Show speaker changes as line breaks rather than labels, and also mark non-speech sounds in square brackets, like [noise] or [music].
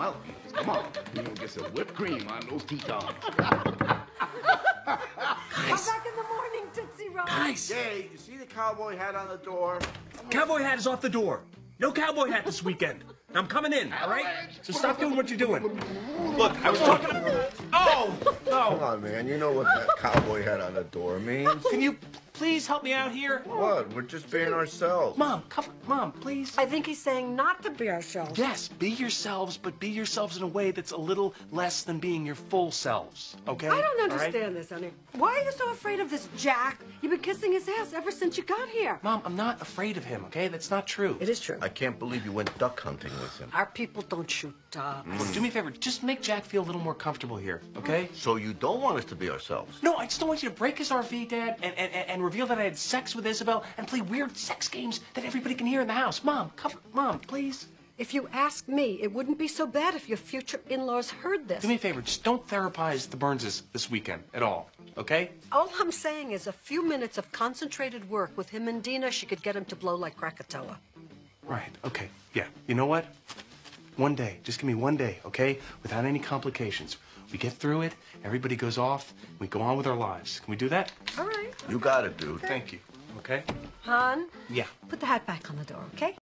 mouthpiece. Come on. We're gonna get some whipped cream on those Tetons. [laughs]
Come back in the morning, Tootsie Roll.
Guys,
Hey, you see the cowboy hat on the door?
cowboy hat is off the door. No cowboy hat this weekend. I'm coming in, all right? So stop doing what you're doing. Look, I was talking. Oh,
Come on, man. You know what that cowboy hat on the door means?
Can you please help me out here?
What? We're just being ourselves.
Mom, come, mom, please.
I think he's saying not to be ourselves.
Yes, be yourselves, but be yourselves in a way that's a little less than being your full selves. Okay?
I don't
All right?
understand this, honey. Why are you so afraid of this Jack? You've been kissing his ass ever since you got here.
Mom, I'm not afraid of him. Okay, that's not true.
It is true.
I can't believe you went duck hunting with him.
Our people don't shoot dogs.
Look, do me a favor. Just make Jack feel a little more comfortable here. Okay?
So you don't want us to be ourselves?
No, I just don't want you to break his RV, Dad, and, and, and- and reveal that I had sex with Isabel and play weird sex games that everybody can hear in the house. Mom, come, Mom, please.
If you ask me, it wouldn't be so bad if your future in-laws heard this.
Do me a favor. Just don't therapize the Byrneses this weekend at all. Okay?
All I'm saying is a few minutes of concentrated work with him and Dina, she could get him to blow like Krakatoa.
Right. Okay. Yeah. You know what? One day. Just give me one day, okay? Without any complications. We get through it. Everybody goes off. We go on with our lives. Can we do that?
All right.
You got it, dude.
Thank you. Okay?
Han,
Yeah.
put the hat back on the door, okay?